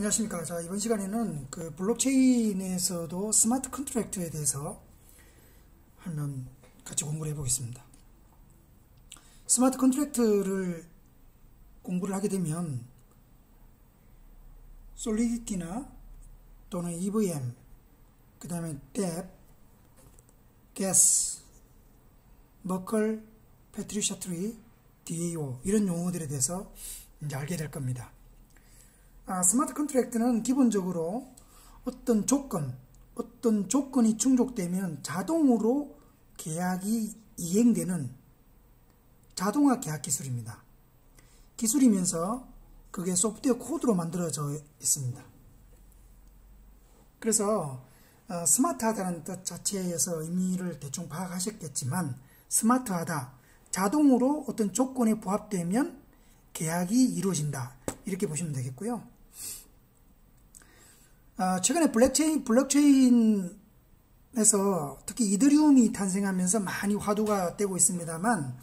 안녕하십니까. 자, 이번 시간에는 그 블록체인에서도 smart contract에 대해서 한번 같이 공부를 해보겠습니다. smart contract를 공부를 하게 되면 Solidity나 또는 EVM, 그 다음에 DApp, gas, Merkle, Patricia tree, DAO 이런 용어들에 대해서 이제 알게 될 겁니다. 아, smart contract는 기본적으로 어떤 조건, 어떤 조건이 충족되면 자동으로 계약이 이행되는 자동화 계약 기술입니다. 기술이면서 그게 소프트웨어 코드로 만들어져 있습니다. 그래서 어, 스마트하다는 뜻 자체에서 의미를 대충 파악하셨겠지만 스마트하다, 자동으로 어떤 조건에 부합되면 계약이 이루어진다 이렇게 보시면 되겠고요. 아, 최근에 블록체인, 블록체인에서 특히 이더리움이 탄생하면서 많이 화두가 되고 있습니다만,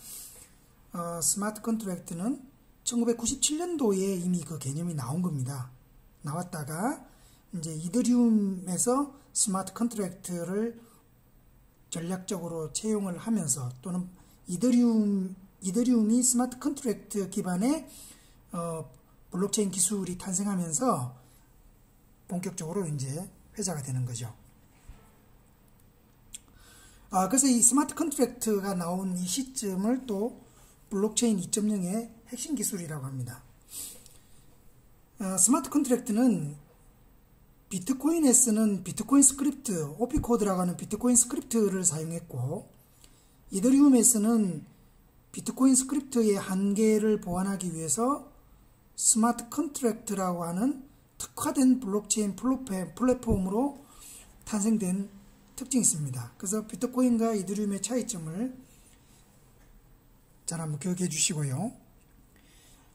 어, smart contract는 1997년도에 이미 그 개념이 나온 겁니다. 나왔다가 이제 이더리움에서 smart contract를 전략적으로 채용을 하면서 또는 이더리움 이더리움이 smart contract 기반의 어, 블록체인 기술이 탄생하면서 본격적으로 이제 회자가 되는 거죠. 아, 그래서 이 smart contract가 나온 이 시점을 또 블록체인 2.0의 핵심 기술이라고 합니다. 아, smart contract는 비트코인에서는 비트코인 스크립트, opcode라고 하는 비트코인 스크립트를 사용했고, 이더리움에서는 비트코인 스크립트의 한계를 보완하기 위해서 smart contract라고 하는 특화된 블록체인 플랫폼으로 탄생된 특징이 있습니다. 그래서 비트코인과 이더리움의 차이점을 잘 한번 기억해 주시고요.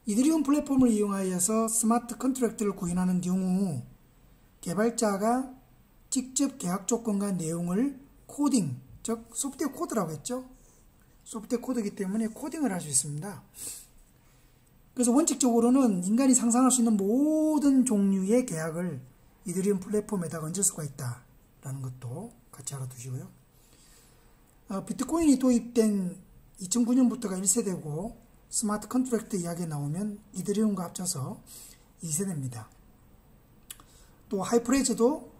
이더리움 플랫폼을 이용하여서 smart contract를 구현하는 경우 개발자가 직접 계약 조건과 내용을 코딩, 즉 소프트웨어 코드라고 했죠. 소프트웨어 코드이기 때문에 코딩을 할 수 있습니다. 그래서 원칙적으로는 인간이 상상할 수 있는 모든 종류의 계약을 이더리움 플랫폼에다가 얹을 수가 있다라는 것도 같이 알아두시고요. 어, 비트코인이 도입된 2009년부터가 1세대고 smart contract 이야기 나오면 이더리움과 합쳐서 2세대입니다. 또 하이프레즈도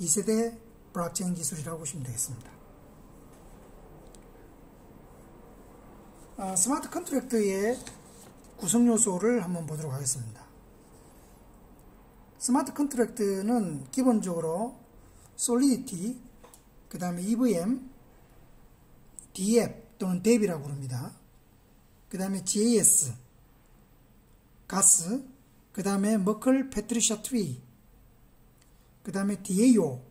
2세대 블록체인 기술이라고 보시면 되겠습니다. 어, smart contract의 구성 요소를 한번 보도록 하겠습니다. smart contract는 기본적으로 Solidity, 그 다음에 EVM, DApp 또는 DApp이라고 부릅니다. 그 다음에 gas, 가스, 그 다음에 Merkle Patricia tree, 그 다음에 DAO,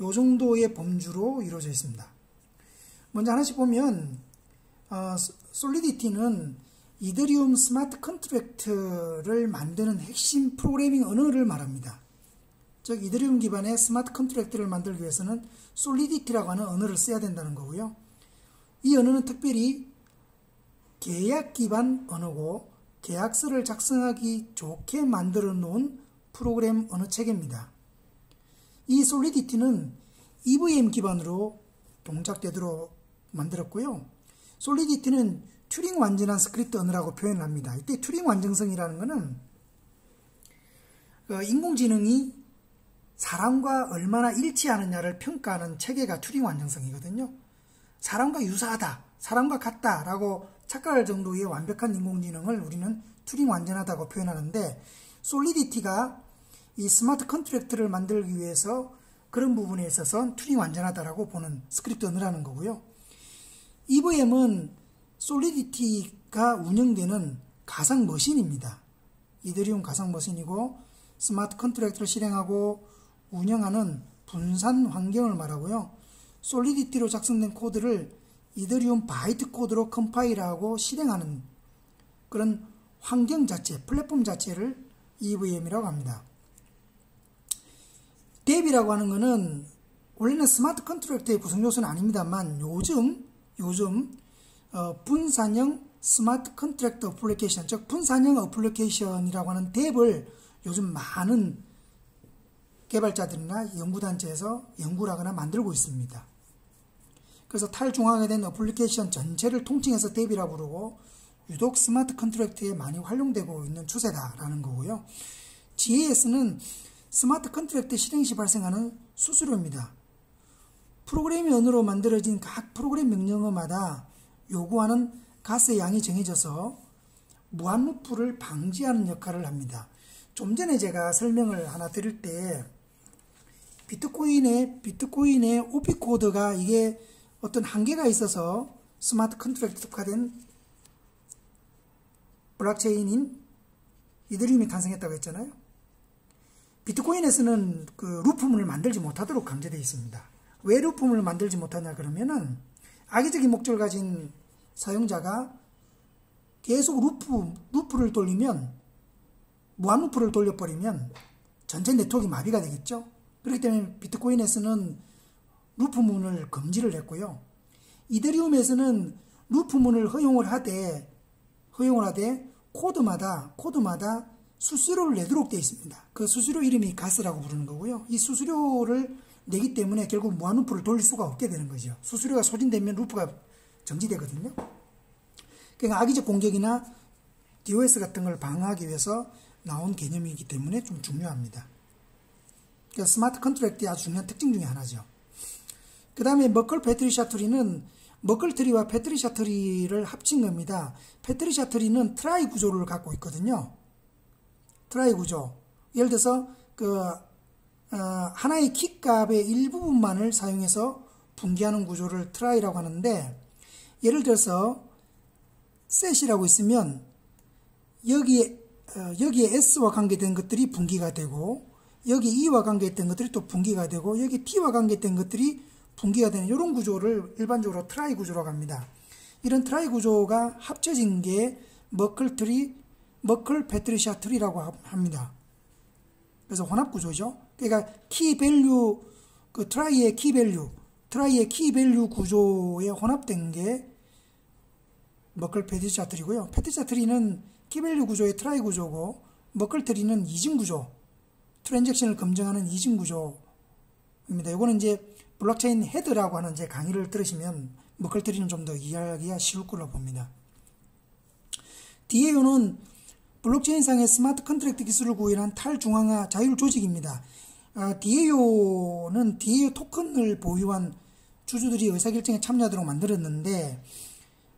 요 정도의 범주로 이루어져 있습니다. 먼저 하나씩 보면, 어, Solidity는 이더리움 smart contract를 만드는 핵심 프로그래밍 언어를 말합니다. 즉 이더리움 기반의 smart contract를 만들기 위해서는 Solidity라고 하는 언어를 써야 된다는 거고요. 이 언어는 특별히 계약 기반 언어고 계약서를 작성하기 좋게 만들어 놓은 프로그램 언어 체계입니다. 이 Solidity는 EVM 기반으로 동작되도록 만들었고요. Solidity는 튜링 완전한 스크립트 언어라고 표현을 합니다. 이때 튜링 완전성이라는 것은 그 인공지능이 사람과 얼마나 일치하느냐를 평가하는 체계가 튜링 완전성이거든요. 사람과 유사하다, 사람과 같다라고 착각할 정도의 완벽한 인공지능을 우리는 튜링 완전하다고 표현하는데 Solidity가 이 smart contract를 만들기 위해서 그런 부분에 있어서 튜링 완전하다라고 보는 스크립트 언어라는 거고요. EVM은 Solidity가 운영되는 가상 머신입니다. 이더리움 가상 머신이고 smart contract를 실행하고 운영하는 분산 환경을 말하고요. Solidity로 작성된 코드를 이더리움 바이트 코드로 컴파일하고 실행하는 그런 환경 자체, 플랫폼 자체를 EVM이라고 합니다. DApp이라고 하는 것은 원래는 smart contract의 구성 요소는 아닙니다만 요즘 요즘 어, 분산형 smart contract 어플리케이션, 즉 분산형 어플리케이션이라고 하는 DApp을 요즘 많은 개발자들이나 연구단체에서 연구를 하거나 만들고 있습니다. 그래서 탈중앙화된 어플리케이션 전체를 통칭해서 DApp이라고 부르고 유독 smart contract에 많이 활용되고 있는 추세다라는 거고요. GAS는 smart contract 실행 시 발생하는 수수료입니다. 프로그램 언어로 만들어진 각 프로그램 명령어마다 요구하는 가스의 양이 정해져서 무한 루프를 방지하는 역할을 합니다. 좀 전에 제가 설명을 하나 드릴 때 비트코인의 비트코인의 OP code가 이게 어떤 한계가 있어서 smart contract 특화된 블록체인인 이더리움이 탄생했다고 했잖아요. 비트코인에서는 그 루프문을 만들지 못하도록 강제되어 있습니다. 왜 루프문을 만들지 못하냐 그러면은 악의적인 목적을 가진 사용자가 계속 루프, 루프를 돌리면 무한 루프를 돌려버리면 전체 네트워크가 마비가 되겠죠. 그렇기 때문에 비트코인에서는 루프 문을 금지를 했고요. 이더리움에서는 루프 문을 허용을 하되 허용을 하되 코드마다 코드마다 수수료를 내도록 되어 있습니다. 그 수수료 이름이 가스라고 부르는 거고요. 이 수수료를 내기 때문에 결국 무한 루프를 돌릴 수가 없게 되는 거죠. 수수료가 소진되면 루프가 정지되거든요. 그러니까 악의적 공격이나 DOS 같은 걸 방어하기 위해서 나온 개념이기 때문에 좀 중요합니다. 그러니까 smart contract의 아주 중요한 특징 중에 하나죠. 그 다음에 Merkle Patricia tree는 Merkle tree와 Patricia tree를 합친 겁니다. Patricia tree는 trie 구조를 갖고 있거든요. trie 구조. 예를 들어서 그 어, 하나의 key값의 일부분만을 사용해서 분기하는 구조를 trie라고 하는데 예를 들어서 set이라고 있으면 여기에 어, 여기에 S와 관계된 것들이 분기가 되고 여기 E와 관계된 것들이 또 분기가 되고 여기 T와 관계된 것들이 분기가 되는 이런 구조를 일반적으로 trie 구조라고 합니다. 이런 trie 구조가 합쳐진 게 Merkle tree, Merkle Patricia tree라고 합니다. 그래서 혼합 구조죠. 그러니까 key value, 그 trie의 key value, trie의 key value 구조에 혼합된 게 Merkle Patricia tree고요. Patricia tree는 key value 구조의 trie 구조고 Merkle tree는 이중 구조, 트랜잭션을 검증하는 이중 구조입니다. 이거는 이제 블록체인 헤드라고 하는 제 강의를 들으시면 Merkle tree는 좀 더 이해하기가 쉬울 걸로 봅니다. DAO는 블록체인상의 smart contract 기술을 구현한 탈중앙화 자율 조직입니다. 아, DAO는 DAO 토큰을 보유한 주주들이 의사결정에 참여하도록 만들었는데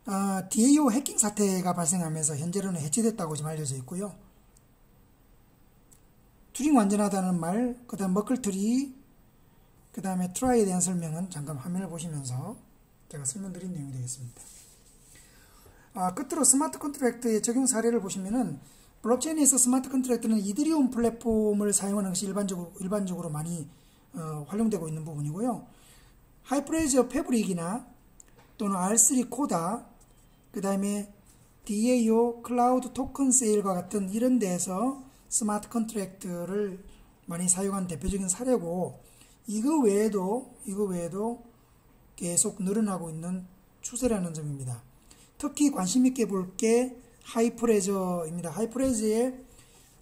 아, DAO 해킹 사태가 발생하면서 현재로는 해체됐다고 지금 알려져 있고요. 튜링 완전하다는 말, 그 다음 Merkle tree, 그 다음에 trie에 대한 설명은 잠깐 화면을 보시면서 제가 설명드린 내용이 되겠습니다. 아, 끝으로 smart contract의 적용 사례를 보시면은 블록체인에서 smart contract는 이더리움 플랫폼을 사용하는 것이 일반적으로, 일반적으로 많이 어, 활용되고 있는 부분이고요. 하이프레저 패브릭이나 또는 R3 Corda, 그 다음에 DAO crowd token sale과 같은 이런 데에서 smart contract를 많이 사용한 대표적인 사례고 이거 외에도 이거 외에도 계속 늘어나고 있는 추세라는 점입니다. 특히 관심 있게 볼 게 Hyperledger입니다. Hyperledger의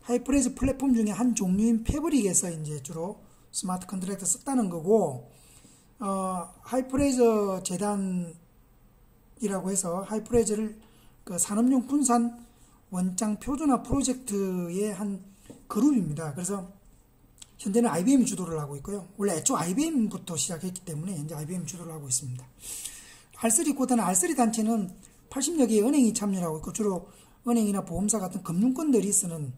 Hyperledger 플랫폼 중에 한 종류인 Fabric에서 이제 주로 smart contract 썼다는 거고 어, Hyperledger 재단 이라고 해서 Hyperledger를 그 산업용 분산 원장 표준화 프로젝트의 한 그룹입니다. 그래서 현재는 IBM이 주도를 하고 있고요. 원래 애초 IBM부터 시작했기 때문에 현재 IBM 주도를 하고 있습니다. R3 코드는 R3 단체는 80여 개의 은행이 참여하고 있고 주로 은행이나 보험사 같은 금융권들이 쓰는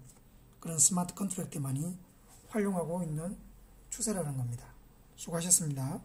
그런 smart contract 많이 활용하고 있는 추세라는 겁니다. 수고하셨습니다.